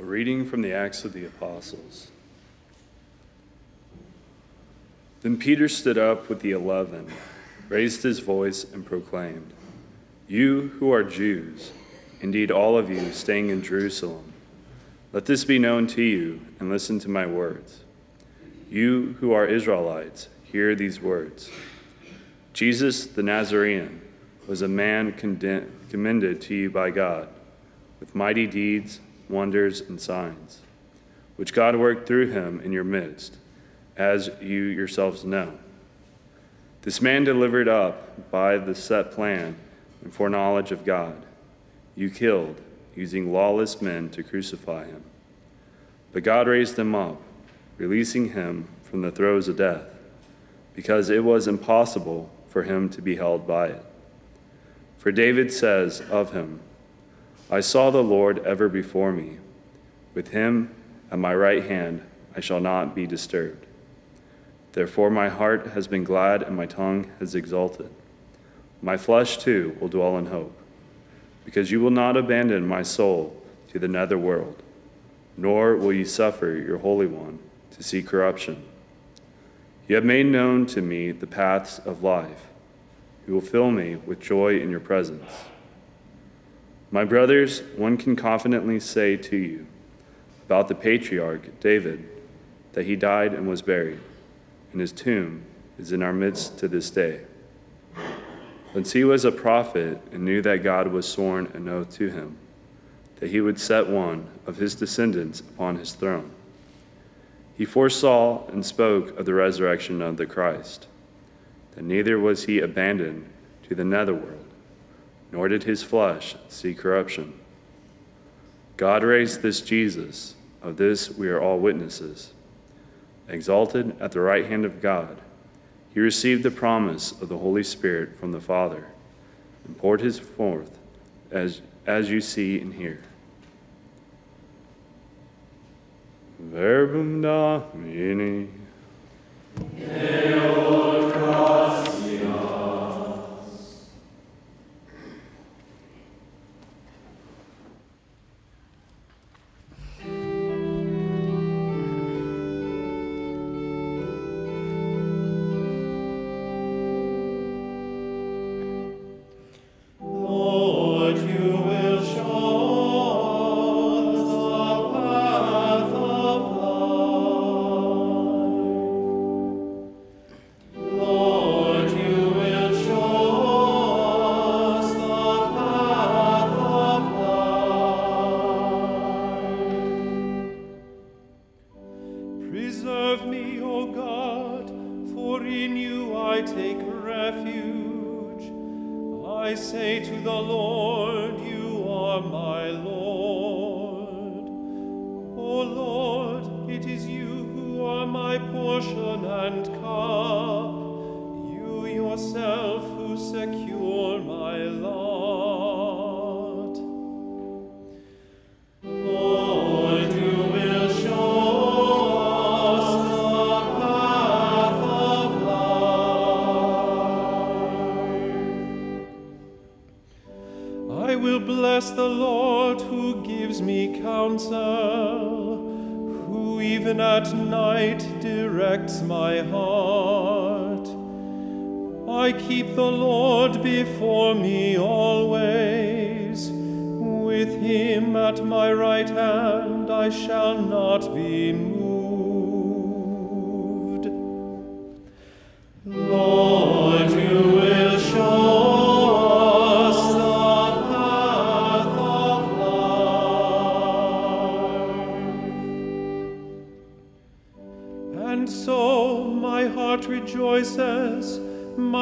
A reading from the Acts of the Apostles. Then Peter stood up with the eleven, raised his voice, and proclaimed, You who are Jews, indeed all of you staying in Jerusalem, let this be known to you, and listen to my words. You who are Israelites, hear these words Jesus the Nazarene was a man commended to you by God with mighty deeds wonders, and signs, which God worked through him in your midst, as you yourselves know. This man delivered up by the set plan and foreknowledge of God, you killed, using lawless men to crucify him. But God raised him up, releasing him from the throes of death, because it was impossible for him to be held by it. For David says of him, I saw the Lord ever before me. With him at my right hand, I shall not be disturbed. Therefore, my heart has been glad and my tongue has exulted. My flesh too will dwell in hope, because you will not abandon my soul to the nether world, nor will you suffer your Holy One to see corruption. You have made known to me the paths of life. You will fill me with joy in your presence. My brothers, one can confidently say to you about the patriarch David that he died and was buried, and his tomb is in our midst to this day. Since he was a prophet and knew that God was sworn an oath to him, that he would set one of his descendants upon his throne. He foresaw and spoke of the resurrection of the Christ, that neither was he abandoned to the netherworld nor did his flesh see corruption. God raised this Jesus, of this we are all witnesses. Exalted at the right hand of God, he received the promise of the Holy Spirit from the Father and poured his forth as, as you see and hear. Verbum Domini.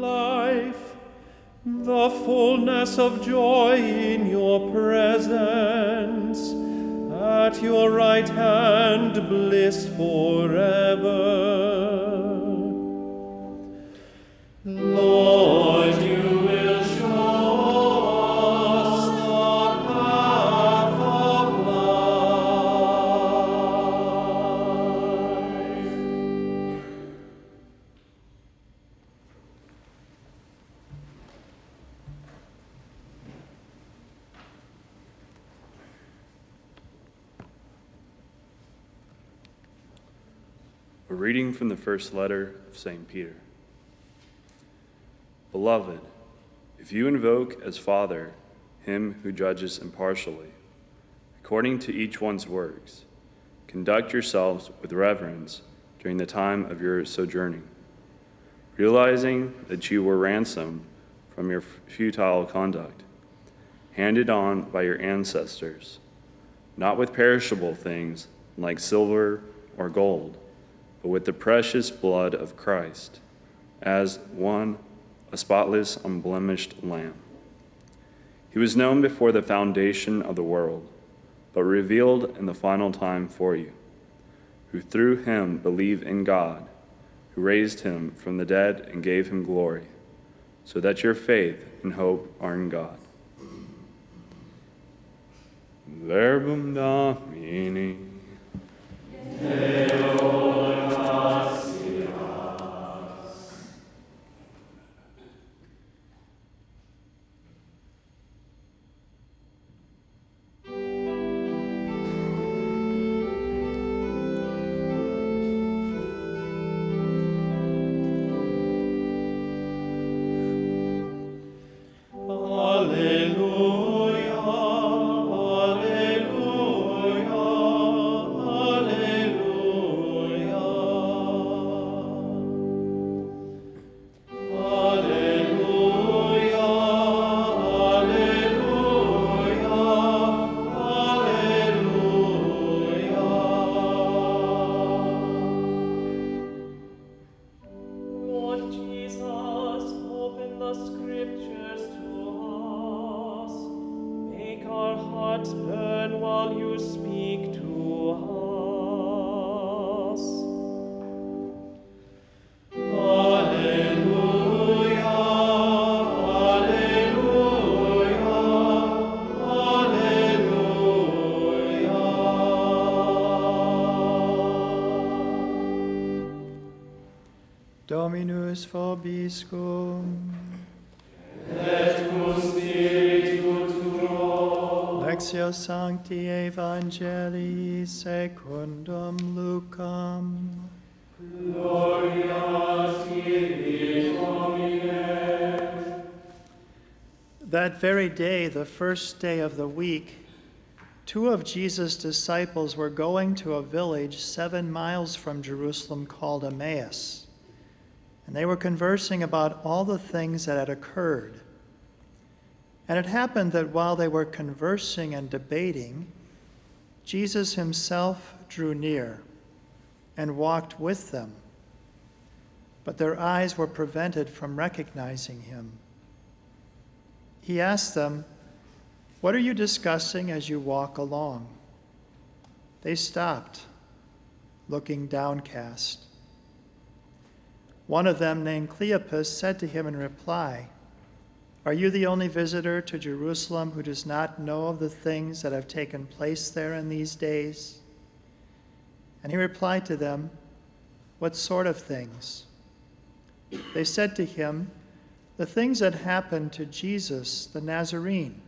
life. The fullness of joy in your presence, at your right hand bliss forever. Lord, you from the first letter of St. Peter. Beloved, if you invoke as Father him who judges impartially, according to each one's works, conduct yourselves with reverence during the time of your sojourning, realizing that you were ransomed from your futile conduct, handed on by your ancestors, not with perishable things like silver or gold but with the precious blood of Christ, as one, a spotless, unblemished lamb. He was known before the foundation of the world, but revealed in the final time for you, who through him believe in God, who raised him from the dead and gave him glory, so that your faith and hope are in God. Verbum Domini. Alleluia, alleluia, Dominus vobiscum. Lectio Sancti Evangelii secundum Lucam. That very day, the first day of the week, two of Jesus' disciples were going to a village seven miles from Jerusalem called Emmaus. And they were conversing about all the things that had occurred. And it happened that while they were conversing and debating, Jesus himself drew near and walked with them. But their eyes were prevented from recognizing him. He asked them, What are you discussing as you walk along? They stopped, looking downcast. One of them, named Cleopas, said to him in reply, Are you the only visitor to Jerusalem who does not know of the things that have taken place there in these days? And he replied to them, What sort of things? They said to him, The things that happened to Jesus the Nazarene,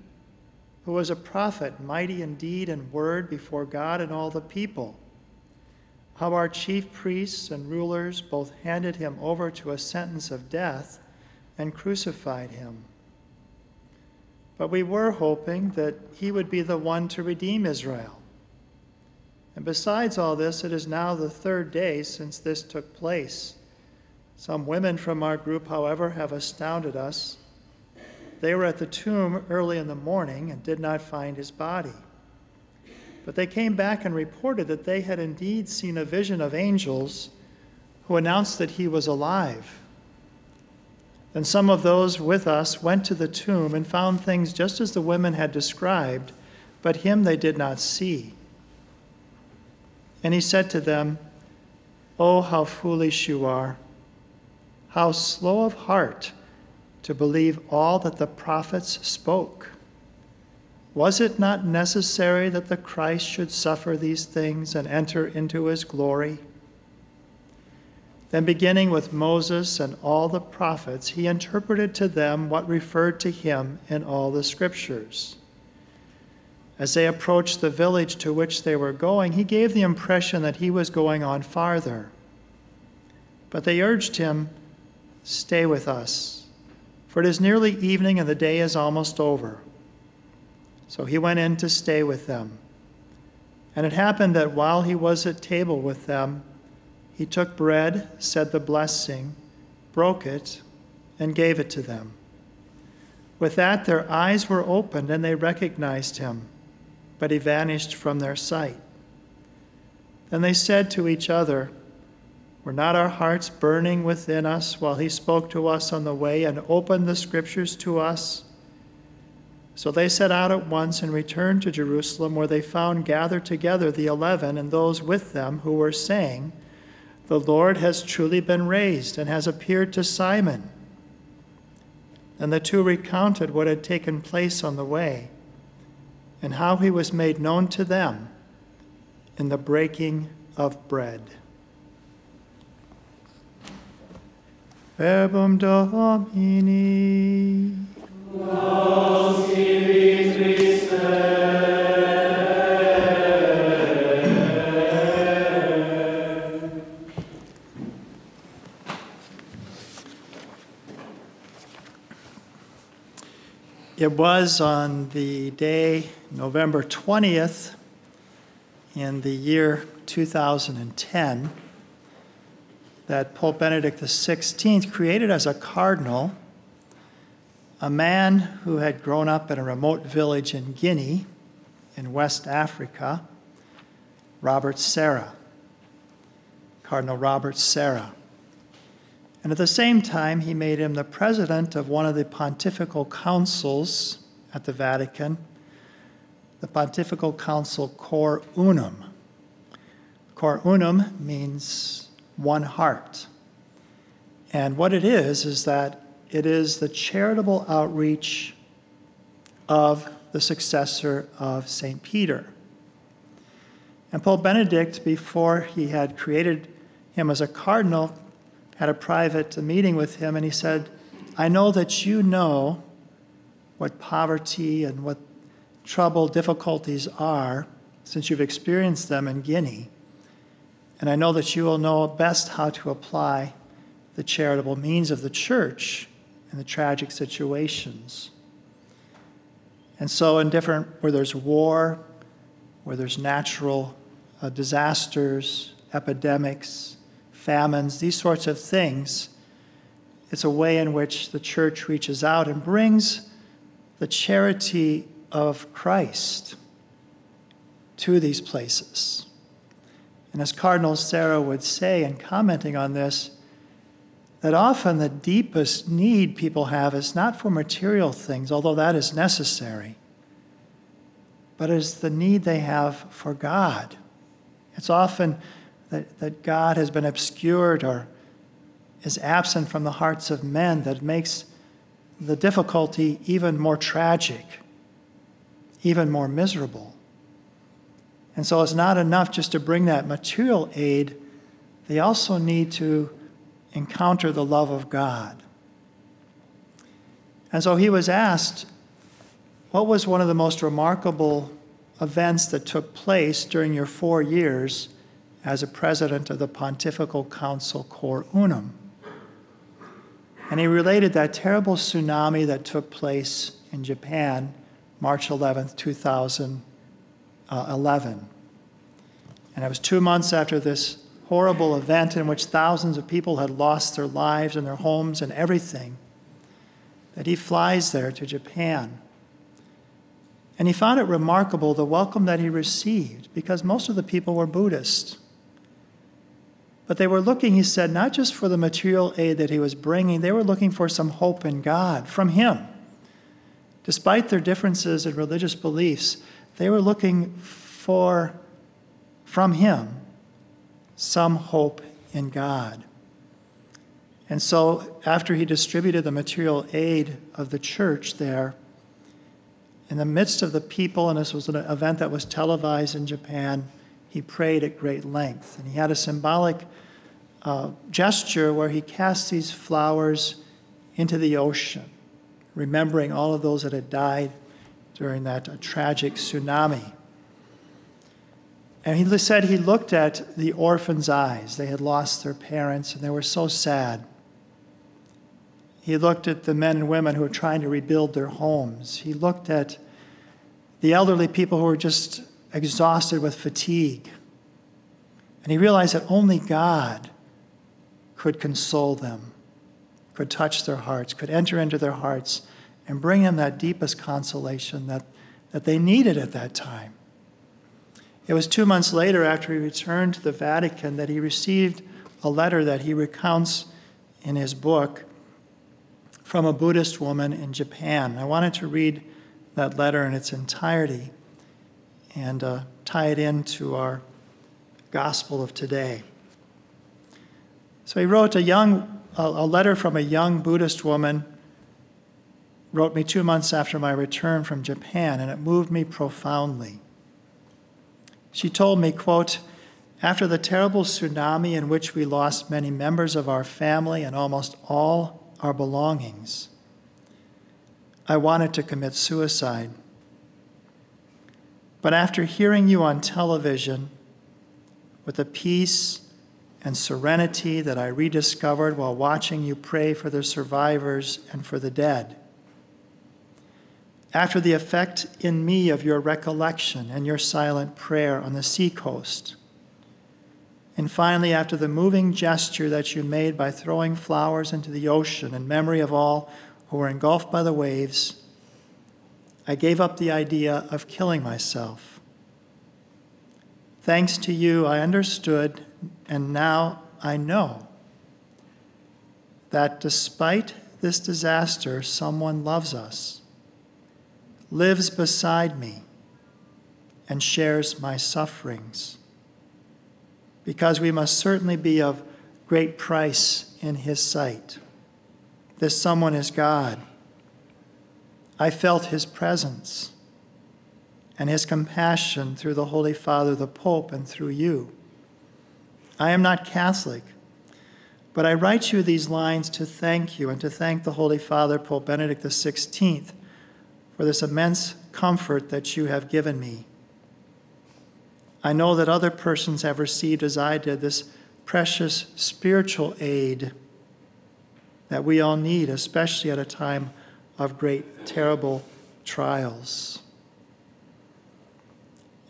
who was a prophet, mighty in deed and word before God and all the people how our chief priests and rulers both handed him over to a sentence of death and crucified him. But we were hoping that he would be the one to redeem Israel. And besides all this, it is now the third day since this took place. Some women from our group, however, have astounded us. They were at the tomb early in the morning and did not find his body. But they came back and reported that they had indeed seen a vision of angels who announced that he was alive. Then some of those with us went to the tomb and found things just as the women had described, but him they did not see. And he said to them, Oh, how foolish you are! How slow of heart to believe all that the prophets spoke. Was it not necessary that the Christ should suffer these things and enter into his glory? Then, beginning with Moses and all the prophets, he interpreted to them what referred to him in all the scriptures. As they approached the village to which they were going, he gave the impression that he was going on farther. But they urged him, Stay with us, for it is nearly evening and the day is almost over. So he went in to stay with them. And it happened that while he was at table with them, he took bread, said the blessing, broke it, and gave it to them. With that, their eyes were opened and they recognized him, but he vanished from their sight. Then they said to each other, Were not our hearts burning within us while he spoke to us on the way and opened the scriptures to us? So they set out at once and returned to Jerusalem, where they found gathered together the eleven and those with them who were saying, the Lord has truly been raised and has appeared to Simon. And the two recounted what had taken place on the way and how he was made known to them in the breaking of bread. Verbum Domini. It was on the day, November 20th, in the year 2010, that Pope Benedict XVI created as a cardinal a man who had grown up in a remote village in Guinea, in West Africa, Robert Sarah. Cardinal Robert Sarah. And at the same time, he made him the president of one of the pontifical councils at the Vatican, the Pontifical Council Cor Unum. Cor Unum means one heart. And what it is, is that it is the charitable outreach of the successor of St. Peter. And Pope Benedict, before he had created him as a cardinal, had a private meeting with him, and he said, I know that you know what poverty and what trouble, difficulties are, since you've experienced them in Guinea. And I know that you will know best how to apply the charitable means of the church in the tragic situations. And so, in different, where there's war, where there's natural uh, disasters, epidemics, famines, these sorts of things. It's a way in which the church reaches out and brings the charity of Christ to these places. And as Cardinal Sarah would say in commenting on this, that often the deepest need people have is not for material things, although that is necessary, but is the need they have for God. It's often that, that God has been obscured or is absent from the hearts of men that makes the difficulty even more tragic, even more miserable. And so it's not enough just to bring that material aid, they also need to encounter the love of God. And so he was asked, What was one of the most remarkable events that took place during your four years as a president of the Pontifical Council Cor Unum. And he related that terrible tsunami that took place in Japan, March uh, 11, 2011. And it was two months after this horrible event in which thousands of people had lost their lives and their homes and everything that he flies there to Japan. And he found it remarkable the welcome that he received because most of the people were Buddhist. But they were looking, he said, not just for the material aid that he was bringing, they were looking for some hope in God from him. Despite their differences in religious beliefs, they were looking for, from him, some hope in God. And so, after he distributed the material aid of the church there, in the midst of the people, and this was an event that was televised in Japan, he prayed at great length. And he had a symbolic uh, gesture where he cast these flowers into the ocean, remembering all of those that had died during that uh, tragic tsunami. And he said he looked at the orphans' eyes. They had lost their parents and they were so sad. He looked at the men and women who were trying to rebuild their homes. He looked at the elderly people who were just exhausted with fatigue. And he realized that only God could console them, could touch their hearts, could enter into their hearts and bring them that deepest consolation that, that they needed at that time. It was two months later, after he returned to the Vatican, that he received a letter that he recounts in his book from a Buddhist woman in Japan. I wanted to read that letter in its entirety and uh, tie it into our gospel of today. So he wrote a young a, letter from a young Buddhist woman wrote me 2 months after my return from Japan and it moved me profoundly. She told me, quote, after the terrible tsunami in which we lost many members of our family and almost all our belongings. I wanted to commit suicide. But after hearing you on television, with the peace and serenity that I rediscovered while watching you pray for the survivors and for the dead, after the effect in me of your recollection and your silent prayer on the seacoast, and finally, after the moving gesture that you made by throwing flowers into the ocean in memory of all who were engulfed by the waves, I gave up the idea of killing myself. Thanks to you, I understood, and now I know that despite this disaster, someone loves us, lives beside me, and shares my sufferings because we must certainly be of great price in His sight. This someone is God. I felt His presence and His compassion through the Holy Father, the Pope, and through you. I am not Catholic, but I write you these lines to thank you and to thank the Holy Father, Pope Benedict XVI, for this immense comfort that you have given me. I know that other persons have received, as I did, this precious spiritual aid that we all need, especially at a time of great, terrible trials.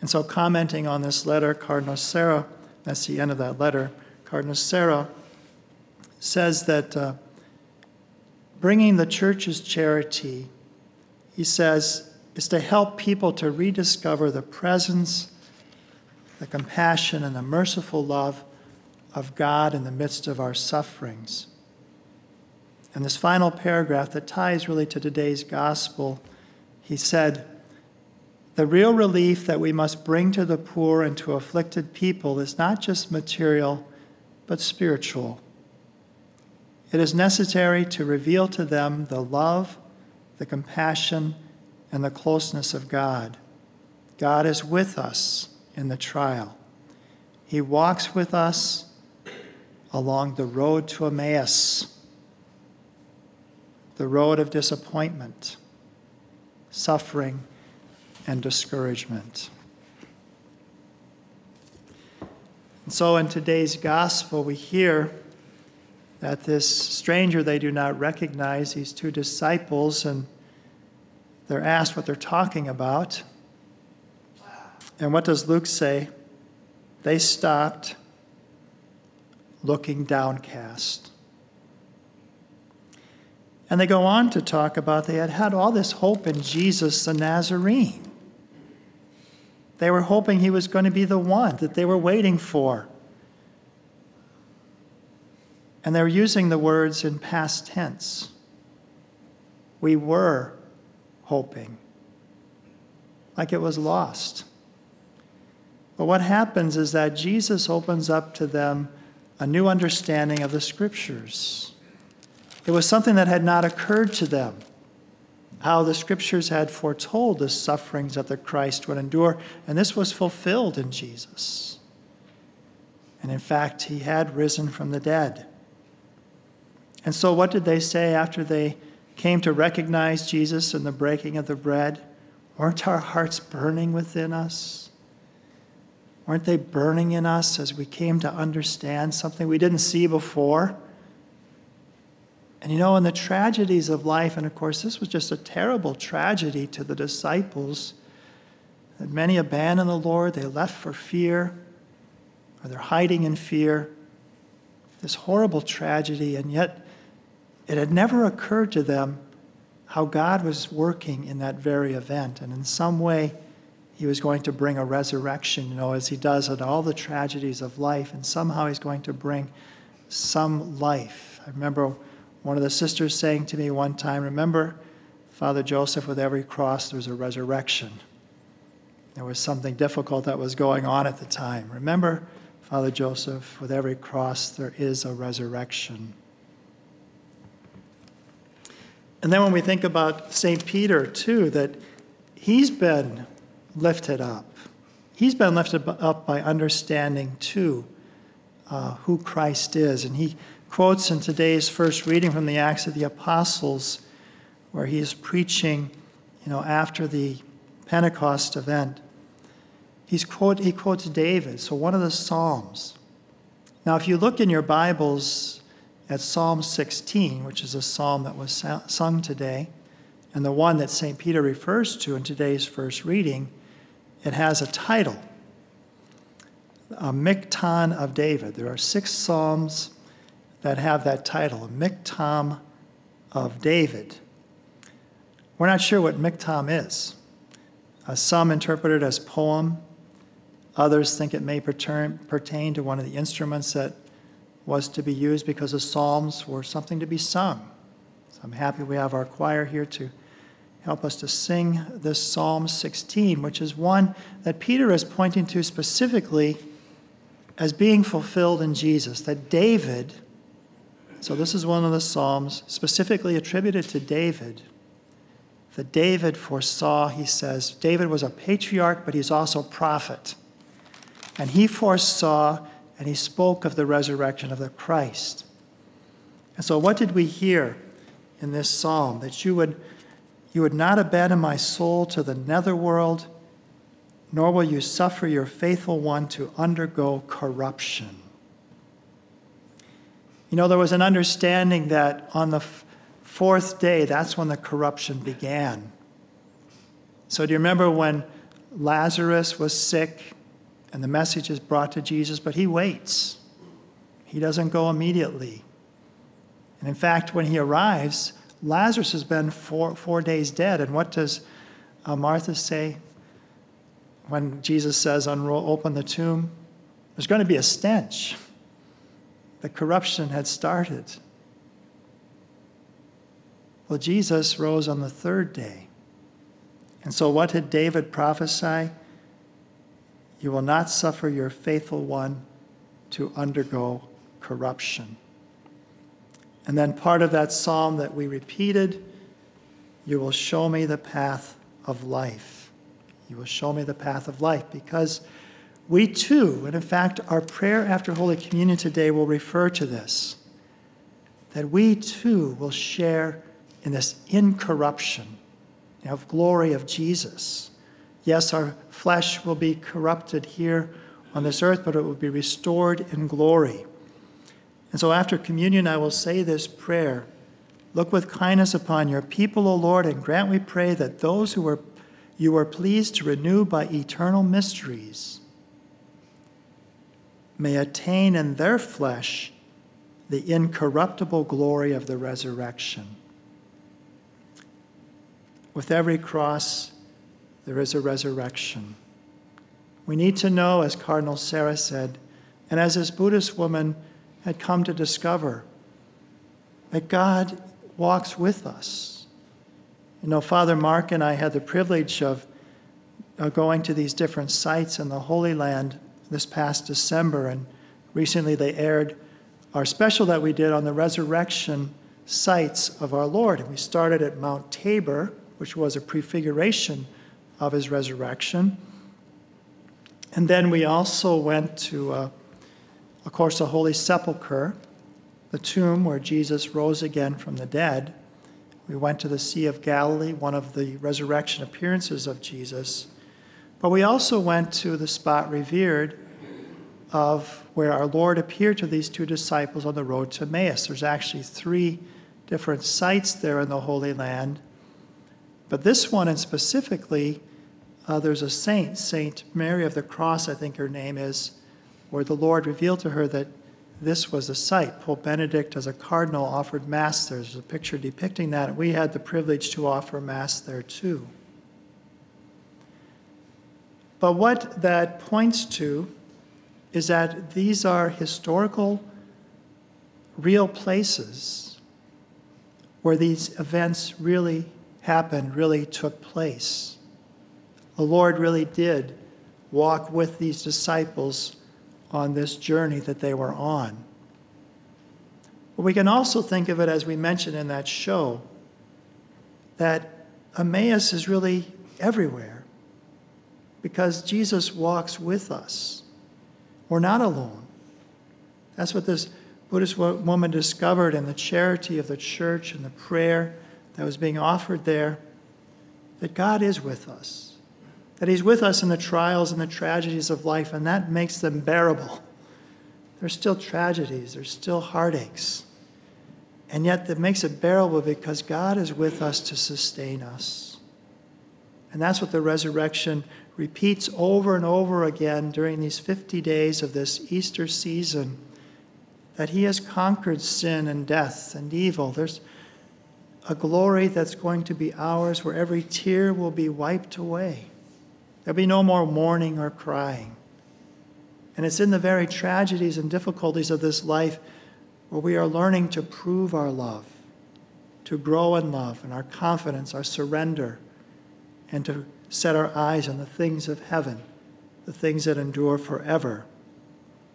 And so, commenting on this letter, Cardinal Sarah, that's the end of that letter, Cardinal Sarah says that uh, bringing the church's charity, he says, is to help people to rediscover the presence the compassion and the merciful love of God in the midst of our sufferings. And this final paragraph that ties really to today's gospel, he said, The real relief that we must bring to the poor and to afflicted people is not just material, but spiritual. It is necessary to reveal to them the love, the compassion, and the closeness of God. God is with us in the trial. He walks with us along the road to Emmaus, the road of disappointment, suffering, and discouragement. And so in today's gospel, we hear that this stranger they do not recognize, these two disciples, and they're asked what they're talking about. And what does Luke say? They stopped looking downcast. And they go on to talk about they had had all this hope in Jesus the Nazarene. They were hoping he was going to be the one that they were waiting for. And they're using the words in past tense. We were hoping, like it was lost. But what happens is that Jesus opens up to them a new understanding of the scriptures. It was something that had not occurred to them, how the scriptures had foretold the sufferings that the Christ would endure, and this was fulfilled in Jesus. And in fact, he had risen from the dead. And so, what did they say after they came to recognize Jesus in the breaking of the bread? Weren't our hearts burning within us? Weren't they burning in us as we came to understand something we didn't see before? And you know, in the tragedies of life, and of course, this was just a terrible tragedy to the disciples, that many abandoned the Lord, they left for fear, or they're hiding in fear. This horrible tragedy, and yet it had never occurred to them how God was working in that very event. And in some way, he was going to bring a resurrection, you know, as he does at all the tragedies of life, and somehow he's going to bring some life. I remember one of the sisters saying to me one time, Remember, Father Joseph, with every cross, there's a resurrection. There was something difficult that was going on at the time. Remember, Father Joseph, with every cross, there is a resurrection. And then when we think about St. Peter, too, that he's been lifted up. He's been lifted up by understanding, too, uh, who Christ is. And he quotes in today's first reading from the Acts of the Apostles, where he is preaching, you know, after the Pentecost event. He's quote, he quotes David, so one of the Psalms. Now, if you look in your Bibles at Psalm 16, which is a psalm that was sung today, and the one that St. Peter refers to in today's first reading, it has a title, a Miktam of David. There are six psalms that have that title, a Miktam of David. We're not sure what Miktam is. Uh, some interpret it as poem. Others think it may pertain, pertain to one of the instruments that was to be used because the Psalms were something to be sung. So I'm happy we have our choir here to help us to sing this Psalm 16, which is one that Peter is pointing to specifically as being fulfilled in Jesus. That David so, this is one of the Psalms specifically attributed to David. That David foresaw, he says, David was a patriarch, but he's also a prophet. And he foresaw and he spoke of the resurrection of the Christ. And so, what did we hear in this psalm? That you would, you would not abandon my soul to the netherworld, nor will you suffer your faithful one to undergo corruption. You know, there was an understanding that on the f- fourth day, that's when the corruption began. So, do you remember when Lazarus was sick and the message is brought to Jesus, but he waits? He doesn't go immediately. And in fact, when he arrives, Lazarus has been four, four days dead. And what does uh, Martha say when Jesus says, Unroll, open the tomb? There's going to be a stench the corruption had started. Well, Jesus rose on the third day. And so, what did David prophesy? You will not suffer your faithful one to undergo corruption. And then, part of that psalm that we repeated you will show me the path of life. You will show me the path of life because we too, and in fact, our prayer after Holy Communion today will refer to this that we too will share in this incorruption of glory of Jesus. Yes, our flesh will be corrupted here on this earth, but it will be restored in glory. And so after communion, I will say this prayer Look with kindness upon your people, O Lord, and grant, we pray, that those who are, you are pleased to renew by eternal mysteries may attain in their flesh the incorruptible glory of the resurrection. With every cross, there is a resurrection. We need to know, as Cardinal Sarah said, and as this Buddhist woman had come to discover that God walks with us. You know, Father Mark and I had the privilege of uh, going to these different sites in the Holy Land this past December, and recently they aired our special that we did on the resurrection sites of our Lord. And we started at Mount Tabor, which was a prefiguration of his resurrection. And then we also went to, uh, of course, the Holy Sepulchre, the tomb where Jesus rose again from the dead. We went to the Sea of Galilee, one of the resurrection appearances of Jesus. But we also went to the spot revered of where our Lord appeared to these two disciples on the road to Emmaus. There's actually three different sites there in the Holy Land. But this one, and specifically, uh, there's a saint, Saint Mary of the Cross, I think her name is, where the Lord revealed to her that this was the site. Pope Benedict, as a cardinal, offered Mass there. There's a picture depicting that. We had the privilege to offer Mass there too. But what that points to is that these are historical, real places where these events really happened, really took place. The Lord really did walk with these disciples on this journey that they were on. But we can also think of it, as we mentioned in that show, that Emmaus is really everywhere because Jesus walks with us. We're not alone. That's what this Buddhist woman discovered in the charity of the church and the prayer that was being offered there that God is with us, that He's with us in the trials and the tragedies of life, and that makes them bearable. There's still tragedies, there's still heartaches, and yet that makes it bearable because God is with us to sustain us. And that's what the resurrection repeats over and over again during these 50 days of this Easter season that he has conquered sin and death and evil. There's a glory that's going to be ours where every tear will be wiped away. There'll be no more mourning or crying. And it's in the very tragedies and difficulties of this life where we are learning to prove our love, to grow in love and our confidence, our surrender, and to set our eyes on the things of heaven, the things that endure forever,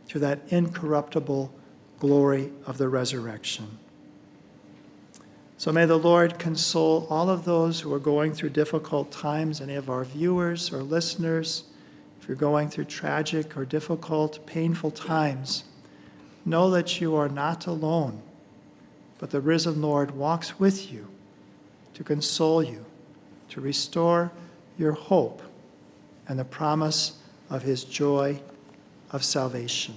to that incorruptible glory of the resurrection. So may the Lord console all of those who are going through difficult times, any of our viewers or listeners. If you're going through tragic or difficult, painful times, know that you are not alone, but the risen Lord walks with you to console you, to restore your hope and the promise of his joy of salvation.